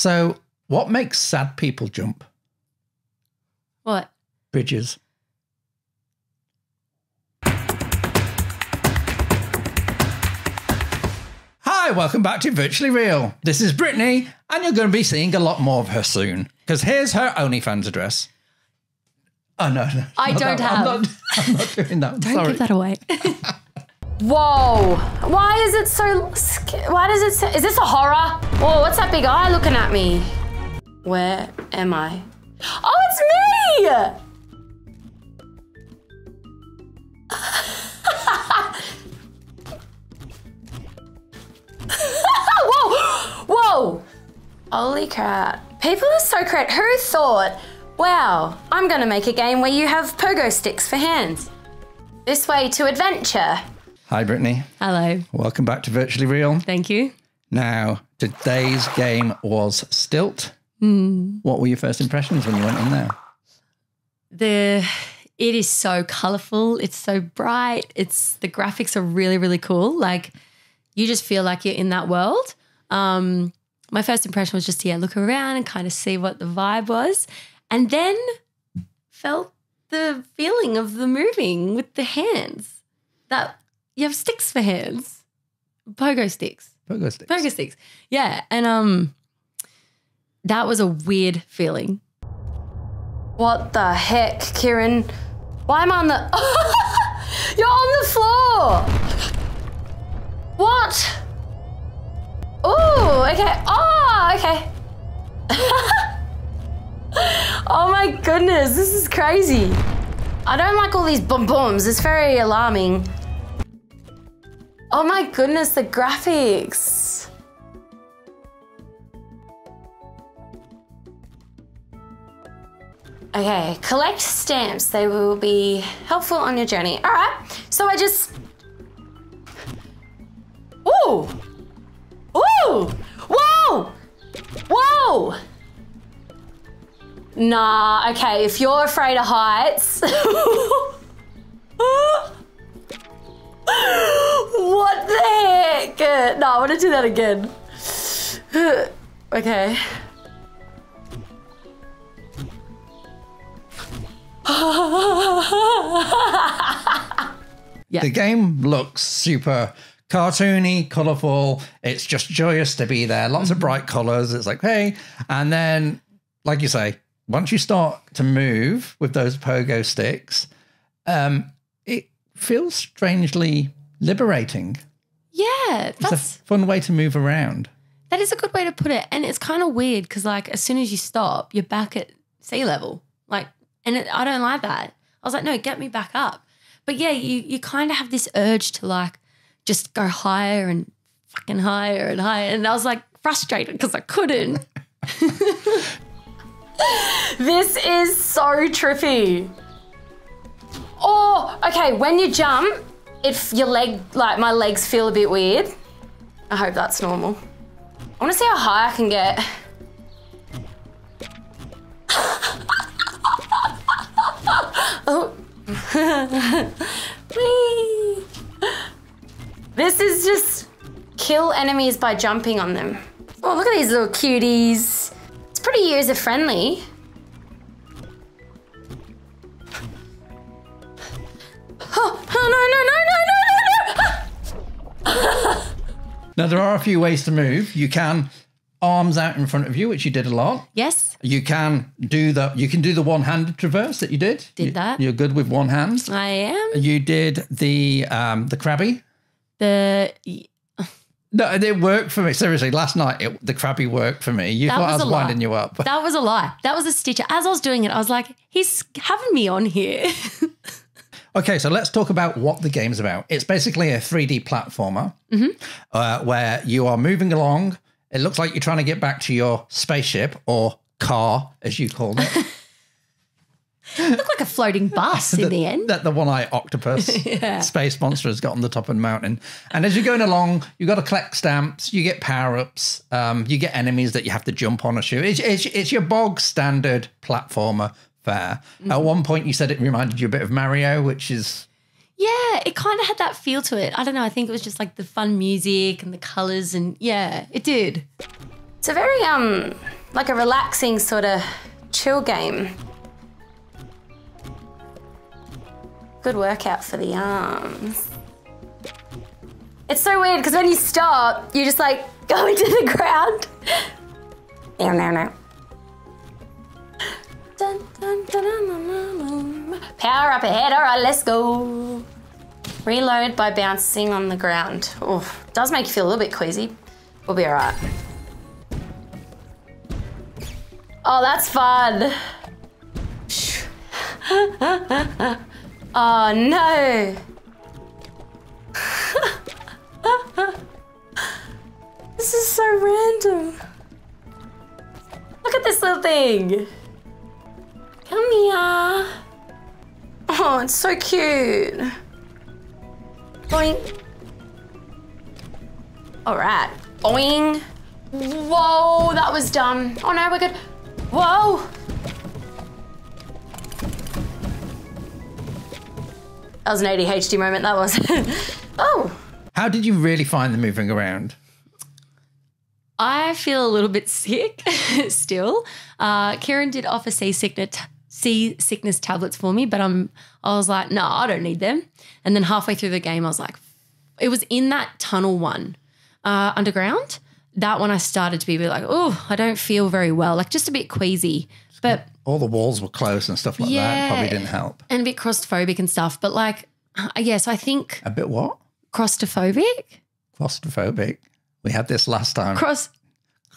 So, what makes sad people jump? What? Bridges. Hi, welcome back to Virtually Real. This is Brittany, and you're going to be seeing a lot more of her soon. Because here's her OnlyFans address. Oh, no, no. I don't no, have. I'm not, I'm not doing that. Don't Sorry. give that away. Whoa! Why is it so? Why does it? Is this a horror? Whoa! What's that big eye looking at me? Where am I? Oh, it's me! Whoa! Whoa! Holy crap! People are so creative. Who thought? Wow! I'm gonna make a game where you have pogo sticks for hands. This way to adventure. Hi, Brittany. Hello. Welcome back to Virtually Real. Thank you. Now, today's game was Stilt. Hmm. What were your first impressions when you went in there? The it is so colorful. It's so bright. It's the graphics are really really cool. Like you just feel like you're in that world. Um, my first impression was just yeah, look around and kind of see what the vibe was, and then felt the feeling of the moving with the hands. That you have sticks for hands, pogo sticks. Pogo sticks. Pogo sticks. Yeah. And um that was a weird feeling. What the heck, Kieran? Why am I on the You're on the floor! What? Oh, okay. Oh, okay. oh my goodness, this is crazy. I don't like all these boom booms. It's very alarming. Oh my goodness, the graphics. Okay, collect stamps. They will be helpful on your journey. All right, so I just. Ooh! Ooh! Whoa! Whoa! Nah, okay, if you're afraid of heights. heck? No, I want to do that again. okay. Yeah. The game looks super cartoony, colorful. It's just joyous to be there. Lots of Mm-hmm. bright colors. It's like, hey. And then, like you say, once you start to move with those pogo sticks, um, it feels strangely liberating. Yeah, It's a that's fun way to move around. that is a good way to put it, and it's kind of weird because like as soon as you stop, you're back at sea level. Like, and it, I don't like that. I was like, no, get me back up. But yeah, you you kind of have this urge to like just go higher and fucking higher and higher, and I was like frustrated because I couldn't. this is so trippy. Oh, okay. When you jump, if your leg, like my legs, feel a bit weird. I hope that's normal. I want to see how high I can get. oh. This is just kill enemies by jumping on them. Oh, look at these little cuties. It's pretty user friendly. There are a few ways to move. You can arms out in front of you, which you did a lot. Yes, You can do the you can do the one-handed traverse that you did. Did You- that. You're good with one hand. I am. You did the um the crabby. The No, it worked for me. Seriously, last night it, the crabby worked for me. You That thought I was was lie. winding you up. that was a lie. That was a stitcher. As I was doing it, I was like, he's having me on here. Okay, so let's talk about what the game's about. It's basically a 3D platformer Mm-hmm. uh, where you are moving along. It looks like you're trying to get back to your spaceship or car, as you called it. Looked like a floating bus in the end. that the one-eye octopus space monster has got on the top of the mountain. And as you're going along, you've got to collect stamps. You get power-ups. Um, you get enemies that you have to jump on or shoot. It's, it's, it's your bog standard platformer fare. Mm-hmm. At one point, you said it reminded you a bit of Mario, which is Yeah, it kind of had that feel to it. I don't know. I think it was just like the fun music and the colors, and yeah, it did. It's a very um like a relaxing sort of chill game. Good workout for the arms. It's so weird because when you stop, you just like go into the ground. No, no, no. Dun, dun, dun. Power up ahead. All right, let's go. Reload by bouncing on the ground. Oof, does make you feel a little bit queasy. We'll be all right. Oh, that's fun. oh no. this is so random. Look at this little thing. Come here. Oh, it's so cute. Boing. All right. Boing. Whoa, that was dumb. Oh no, we're good. Whoa. That was an ADHD moment, that was. oh. How did you really find the moving around? I feel a little bit sick still. Uh, Kieran did offer seasickness sea sickness tablets for me, but I'm I was like, no, I don't need them. And then halfway through the game, I was like, it was in that tunnel one, uh, underground. That one I started to be like, oh, I don't feel very well, like just a bit queasy. But All the walls were closed and stuff like that. Yeah. Probably didn't help. and a bit claustrophobic and stuff. But like, yeah, so I think A bit what? claustrophobic. Claustrophobic. We had this last time. Cross.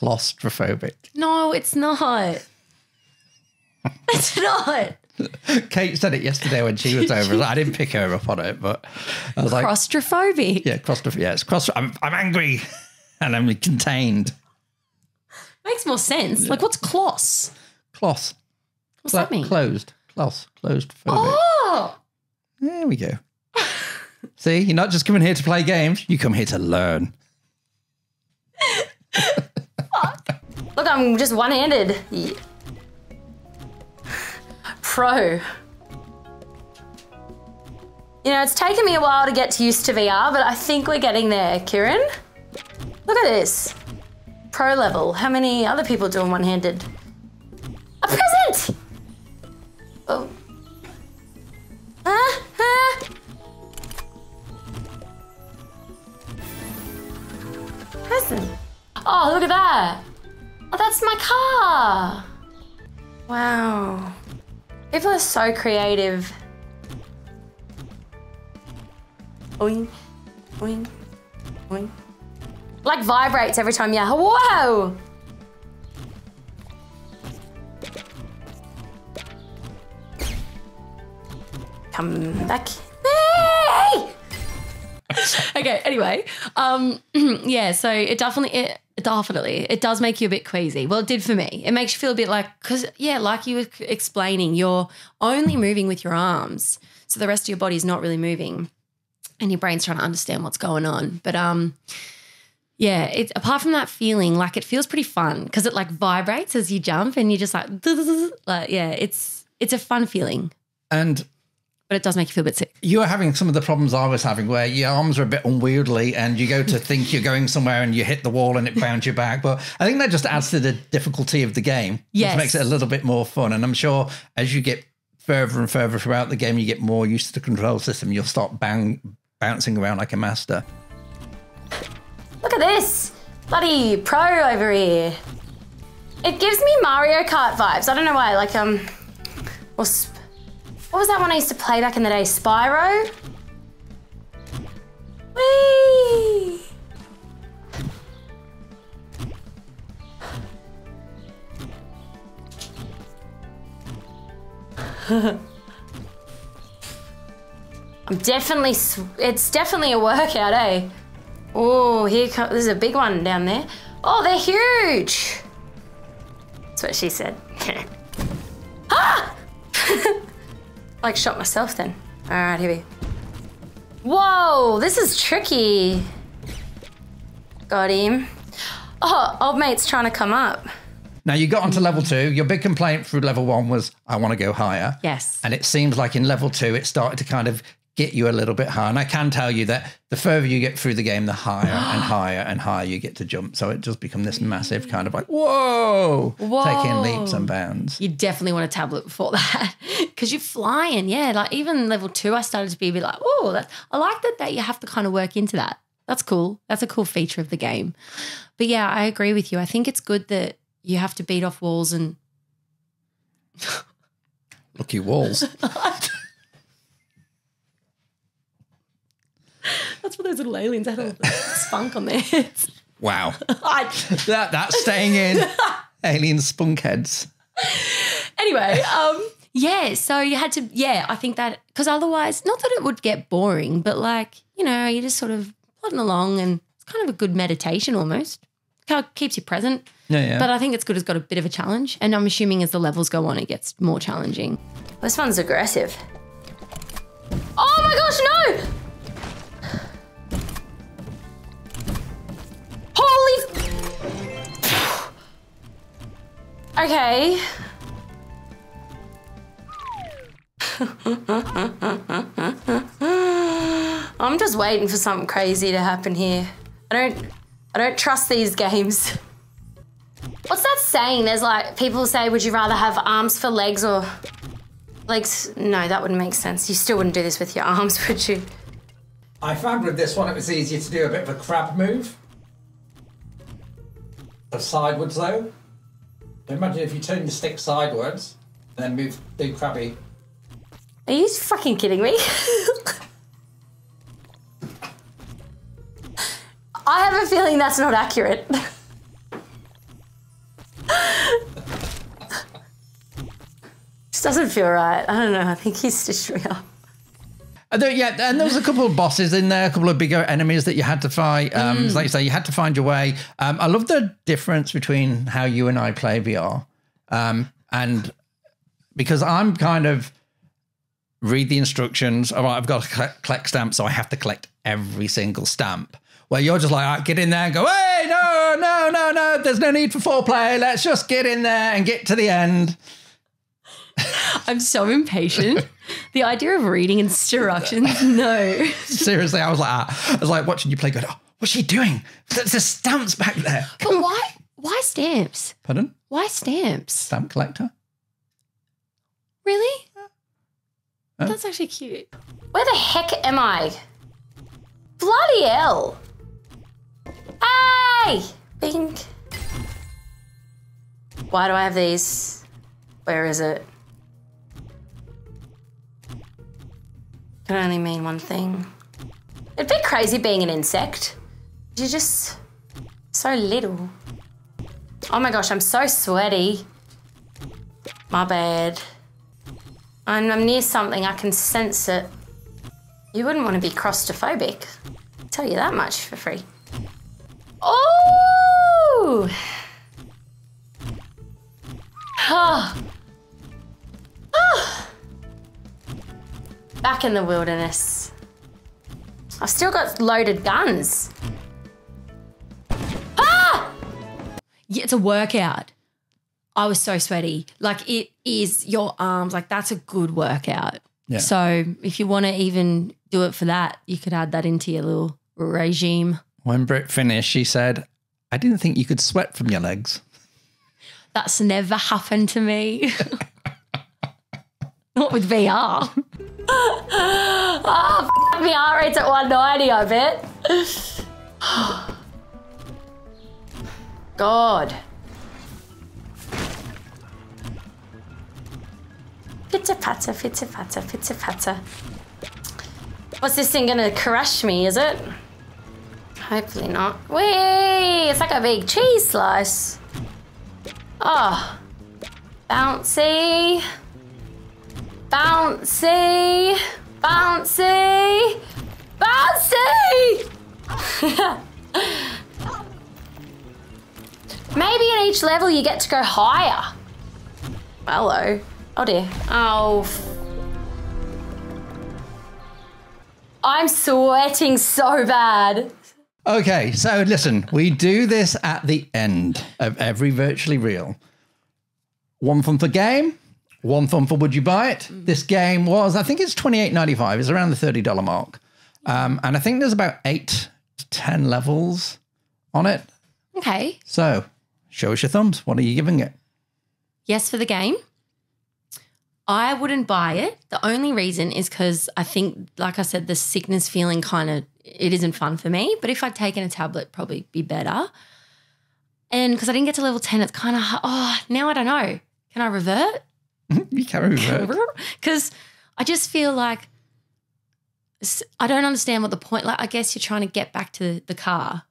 Claustrophobic. No, it's not. It's not. Kate said it yesterday when she was over. I didn't pick her up on it, but I was like, Claustrophobic. yeah, claustrophobic. Yeah, it's claustro- I'm, I'm angry and I'm contained. Makes more sense. Like, what's closs? Cloth. What's that mean? Closed. Cloth. Closed. Phobic. Oh, There we go. See, you're not just coming here to play games, you come here to learn. Look, I'm just one handed. Pro. You know, it's taken me a while to get used to VR, but I think we're getting there, Kieran. Look at this. Pro level. How many other people doing one handed? A present! Oh. Ah, ah. Present. Oh, look at that. Oh, that's my car. Wow. People are so creative. Oing, oing, oing. Like vibrates every time yeah. Whoa! Come back. Hey! okay. Anyway, um, yeah. So it definitely, it definitely, it does make you a bit queasy. Well, it did for me. It makes you feel a bit like, because yeah, like you were explaining, you're only moving with your arms, so the rest of your body's not really moving, and your brain's trying to understand what's going on. But um, yeah, it apart from that feeling, like it feels pretty fun because it like vibrates as you jump, and you're just like, like yeah, it's it's a fun feeling, And but it does make you feel a bit sick. you are having some of the problems I was having where your arms are a bit unwieldy and you go to think you're going somewhere and you hit the wall and it bounds you back. But I think that just adds to the difficulty of the game, Yes. which makes it a little bit more fun. And I'm sure as you get further and further throughout the game, you get more used to the control system. You'll start bang, bouncing around like a master. Look at this. Bloody pro over here. It gives me Mario Kart vibes. I don't know why. Like, um, or sp- what was that one I used to play back in the day? Spyro? Whee! I'm definitely, it's definitely a workout, eh? Oh, here comes, there's a big one down there. Oh, they're huge. That's what she said. ah! like shot myself then. All right, here we Whoa, this is tricky. Got him. Oh, old mate's trying to come up. Now you got onto level two. Your big complaint through level one was, I want to go higher. Yes. And it seems like in level two, it started to kind of get you a little bit higher. And I can tell you that the further you get through the game, the higher and higher and higher you get to jump. So it does become this massive kind of like, whoa, Whoa. taking leaps and bounds. You definitely want a tablet before that because you're flying. Yeah, like even level two, I started to be a bit like, oh, that I like that that you have to kind of work into that. That's cool. That's a cool feature of the game. But yeah, I agree with you. I think it's good that you have to beat off walls and Lucky walls. that's what those little aliens had all the spunk on their heads. wow. I- That That's staying in. Alien spunk heads. anyway, um, yeah, so you had to, yeah, I think that, because otherwise, not that it would get boring, but like, you know, you're just sort of plodding along and it's kind of a good meditation almost. Kind of keeps you present. Yeah, yeah. But I think it's good, it's got a bit of a challenge. And I'm assuming as the levels go on, it gets more challenging. This one's aggressive. Oh my gosh, no! Holy. okay. I'm just waiting for something crazy to happen here. I don't I don't trust these games. What's that saying? There's like people say, would you rather have arms for legs or legs? No, that wouldn't make sense. You still wouldn't do this with your arms, would you? I found with this one it was easier to do a bit of a crab move. Of sidewards though. Imagine if you turn your stick sidewards and then move do crabby. Are you fucking kidding me? I have a feeling that's not accurate. This doesn't feel right. I don't know. I think he's just real. Yeah, and there was a couple of bosses in there, a couple of bigger enemies that you had to fight. Um, Like you say, you had to find your way. Um, I love the difference between how you and I play VR, um, and because I'm kind of read the instructions. All right, I've got to collect, stamps, so I have to collect every single stamp. Where you're just like, all right, get in there and go, hey, no, no, no, no, there's no need for foreplay. Let's just get in there and get to the end. I'm so impatient. the idea of reading instructions, no. Seriously, I was like, ah. I was like watching you play. Going, oh, what's she doing? There's there's stamps back there. But why? Why stamps? Pardon? Why stamps? Stamp collector? Really? That's actually cute. Where the heck am I? Bloody hell. Hey! Bing. Why do I have these? Where is it? Can only mean one thing. It'd be crazy being an insect. You're just so little. Oh my gosh, I'm so sweaty. My bad. I'm, I'm near something, I can sense it. You wouldn't want to be claustrophobic. I'll tell you that much for free. Oh! Ah. Ah. Back in the wilderness. I've still got loaded guns. Ah! Yeah, it's a workout. I was so sweaty. Like it is your arms. Like that's a good workout. Yeah. So if you want to even do it for that, you could add that into your little regime. When Britt finished, she said, I didn't think you could sweat from your legs. That's never happened to me. Not with VR. Oh, ah, f- my heart rate's at 190, I bet. God. Pitter patter, pitter patter, pitter patter. What's this thing gonna crush me, is it? Hopefully not. Whee! It's like a big cheese slice. Oh. Bouncy. Bouncy. Bouncy. Bouncy! Maybe in each level you get to go higher. Hello. Oh dear. Oh. I'm sweating so bad. Okay, so listen, we do this at the end of every virtually real. One from the game, One thumb for would you buy it? This game was, I think it's twenty eight ninety five. It's around the thirty dollar mark, um, and I think there's about eight to ten levels on it. Okay. So, show us your thumbs. What are you giving it? Yes for the game. I wouldn't buy it. The only reason is because I think, like I said, the sickness feeling kind of it isn't fun for me. But if I'd taken a tablet, probably be better. And because I didn't get to level ten, it's kind of oh now I don't know. Can I revert? You can revert. Because I just feel like I don't understand what the point. Like I guess you're trying to get back to the car.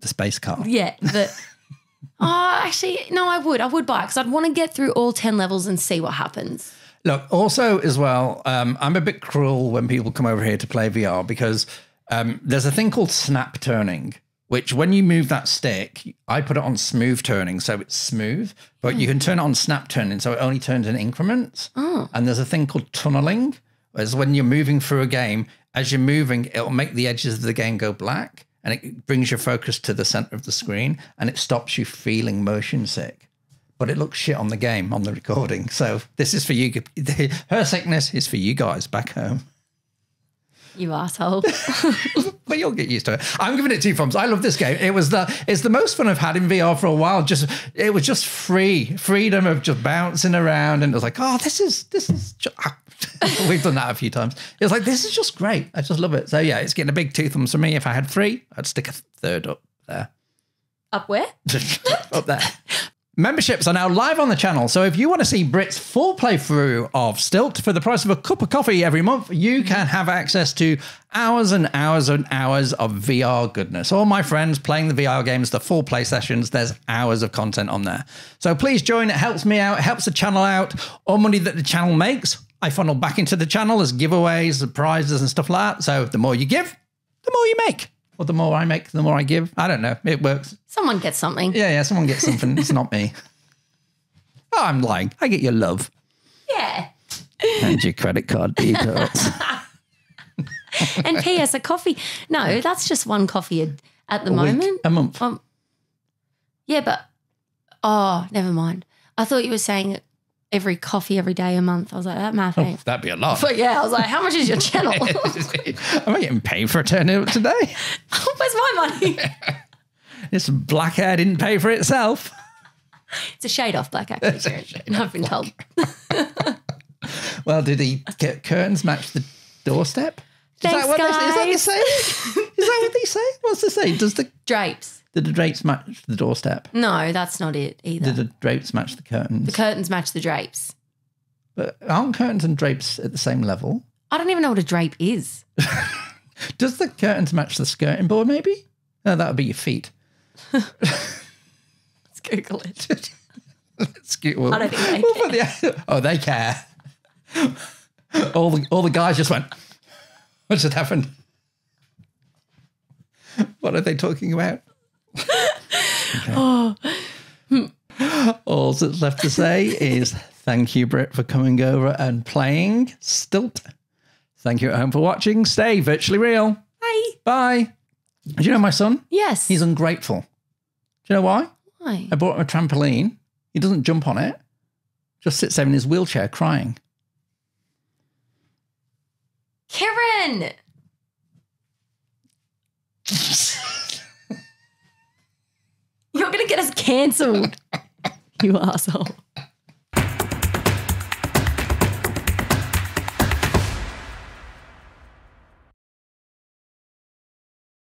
the space car. Yeah, but oh, actually, no, I would. I would buy it because I'd want to get through all ten levels and see what happens. Look, also as well, um, I'm a bit cruel when people come over here to play VR because um, there's a thing called snap turning, which when you move that stick, I put it on smooth turning, so it's smooth, but you can turn it on snap turning, so it only turns in increments. Oh. And there's a thing called tunneling, whereas when you're moving through a game, as you're moving, it'll make the edges of the game go black. And it brings your focus to the center of the screen and it stops you feeling motion sick but it looks shit on the game on the recording. So this is for you. Her sickness is for you guys back home. You asshole. But you'll get used to it. I'm giving it two thumbs. I love this game. It was the it's the most fun I've had in VR for a while. Just it was just free freedom of just bouncing around, and it was like, oh, this is this is. Ah, we've done that a few times. It was like this is just great. I just love it. So yeah, it's getting a big two thumbs for me. If I had three, I'd stick a third up there. Up where? up there. Memberships are now live on the channel, so if you want to see Brit's full playthrough of Stilt for the price of a cup of coffee every month, you can have access to hours and hours and hours of VR goodness. All my friends playing the VR games, the full play sessions, there's hours of content on there. So please join, it helps me out, it helps the channel out. All money that the channel makes, I funnel back into the channel as giveaways, prizes, and stuff like that. So the more you give, the more you make. Or the more I make, the more I give. I don't know. It works. Someone gets something. Yeah, yeah, someone gets something. it's not me. Oh, I'm lying. I get your love Yeah. and your credit card details. And P.S. a coffee. No, that's just one coffee a, at the A week, moment. a month. Um, yeah, but oh, never mind. I thought you were saying every coffee every day a month. I was like, that math oh, ain't. That'd be a lot. But yeah, I was like, how much is your channel? Am I getting paid for a turnout today? Where's my money? This black hair didn't pay for itself. It's a shade off black, actually. I've been told. Well, did the get curtains match the doorstep? Is Thanks, that what they, is that the guys. saying? Is that what they say? What's the saying? Does the Drapes. Did the drapes match the doorstep? No, that's not it either. Did the drapes match the curtains? the curtains match the drapes. but aren't curtains and drapes at the same level? I don't even know what a drape is. Does the curtains match the skirting board? Maybe. No, that would be your feet. Let's Google it. Well, I don't think they the- oh, they care. all the all the guys just went. What just happened? What are they talking about? Okay. Oh. Hmm. All that's left to say is thank you, Britt, for coming over and playing Stilt. Thank you at home for watching. Stay virtually real. Bye. Bye. Do you know my son? Yes. He's ungrateful. Do you know why? Why? I bought him a trampoline. He doesn't jump on it, just sits there in his wheelchair crying. Karen. You're going to get us cancelled. you asshole.